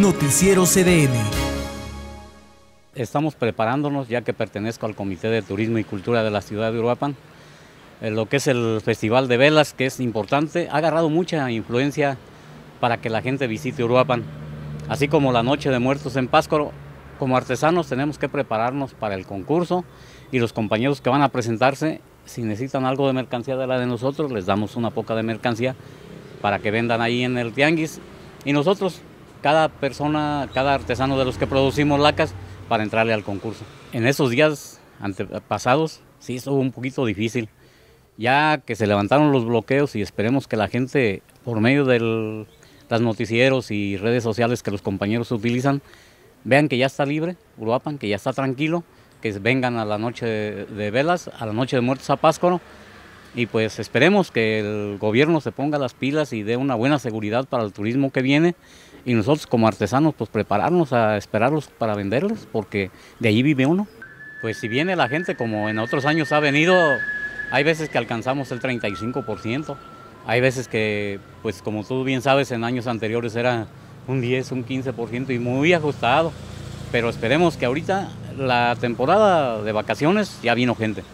Noticiero CDN. Estamos preparándonos, ya que pertenezco al Comité de Turismo y Cultura de la ciudad de Uruapan. Eh, lo que es el Festival de Velas, que es importante, ha agarrado mucha influencia para que la gente visite Uruapan. Así como la Noche de Muertos en Páscoro, como artesanos tenemos que prepararnos para el concurso y los compañeros que van a presentarse, si necesitan algo de mercancía de la de nosotros, les damos una poca de mercancía para que vendan ahí en el tianguis. Y nosotros, cada persona, cada artesano de los que producimos lacas, para entrarle al concurso. En esos días pasados, sí estuvo un poquito difícil, ya que se levantaron los bloqueos y esperemos que la gente, por medio de los noticieros y redes sociales que los compañeros utilizan, vean que ya está libre Uruapan, que ya está tranquilo, que vengan a la noche de, velas, a la noche de muertos a Páscoro, y pues esperemos que el gobierno se ponga las pilas y dé una buena seguridad para el turismo que viene, y nosotros como artesanos pues prepararnos a esperarlos para venderlos, porque de allí vive uno. Pues si viene la gente como en otros años ha venido, hay veces que alcanzamos el 35%, hay veces que, pues como tú bien sabes, en años anteriores era un 10, un 15% y muy ajustado. Pero esperemos que ahorita la temporada de vacaciones ya vino gente.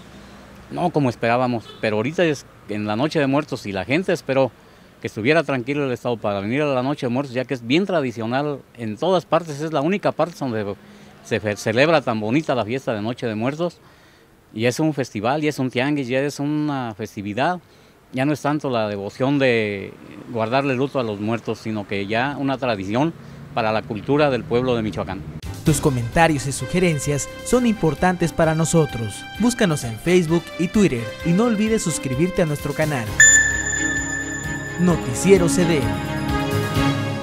No como esperábamos, pero ahorita es en la noche de muertos y la gente esperó que estuviera tranquilo el estado para venir a la noche de muertos, ya que es bien tradicional en todas partes, es la única parte donde se celebra tan bonita la fiesta de Noche de Muertos. Y es un festival, y es un tianguis, ya es una festividad ya no es tanto la devoción de guardarle luto a los muertos, sino que ya una tradición para la cultura del pueblo de Michoacán. Tus comentarios y sugerencias son importantes para nosotros. Búscanos en Facebook y Twitter y no olvides suscribirte a nuestro canal. Noticiero CDN.